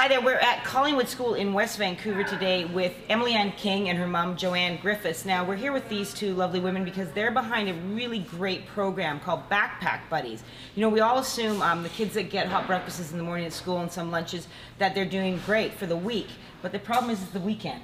Hi there, we're at Collingwood School in West Vancouver today with Emily Ann King and her mom Joanne Griffiths. Now we're here with these two lovely women because they're behind a really great program called Backpack Buddies. You know, we all assume um, the kids that get hot breakfasts in the morning at school and some lunches that they're doing great for the week. But the problem is, it's the weekend,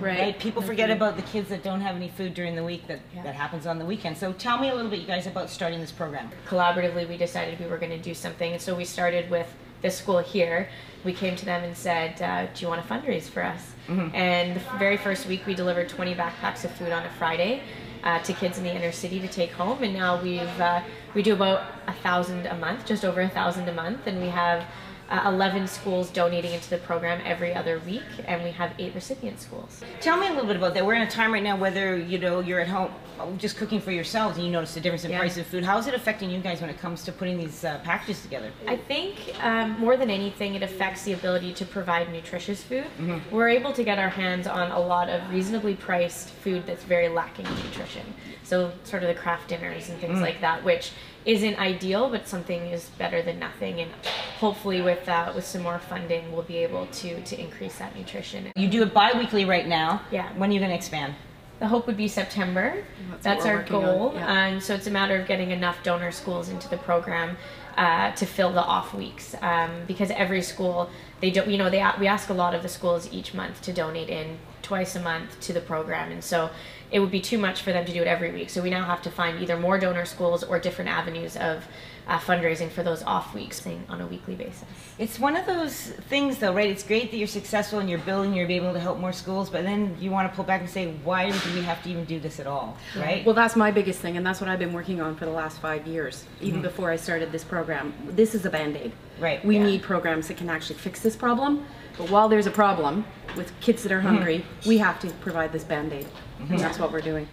Right. People forget about the kids that don't have any food during the week that, Yeah. that happens on the weekend. So tell me a little bit, you guys, about starting this program. Collaboratively, we decided we were going to do something, and so we started with this school here. We came to them and said, uh, "Do you want to fundraise for us?" And the very first week, we delivered 20 backpacks of food on a Friday uh, to kids in the inner city to take home. And now we've uh, we do about a thousand a month, just over a thousand a month, and we have. Uh, 11 schools donating into the program every other week, and we have eight recipient schools. Tell me a little bit about that. We're in a time right now, whether you know you're at home just cooking for yourselves, and you notice the difference in Yeah. price of food. How is it affecting you guys when it comes to putting these uh, packages together? I think um, more than anything, it affects the ability to provide nutritious food. We're able to get our hands on a lot of reasonably priced food that's very lacking in nutrition. So, sort of the Kraft Dinners and things like that, which isn't ideal, but something is better than nothing. And hopefully, with uh, with some more funding, we'll be able to to increase that nutrition. You do it bi-weekly right now. Yeah. When are you going to expand? The hope would be September. That's That's, our goal. yeah. And so it's a matter of getting enough donor schools into the program uh, to fill the off weeks. Um, because every school, they don't, you know, they we ask a lot of the schools each month to donate in twice a month to the program, and so it would be too much for them to do it every week. So we now have to find either more donor schools or different avenues of uh, fundraising for those off weeks thing on a weekly basis. It's one of those things, though, right? It's great that you're successful and you're building, you're able to help more schools, but then you want to pull back and say, why do we have to even do this at all, right? Well, that's my biggest thing, and that's what I've been working on for the last five years, even before I started this program. This is a band aid. Right, We yeah. need programs that can actually fix this problem. But while there's a problem with kids that are mm-hmm. hungry, we have to provide this band aid. And mm-hmm. that's what we're doing.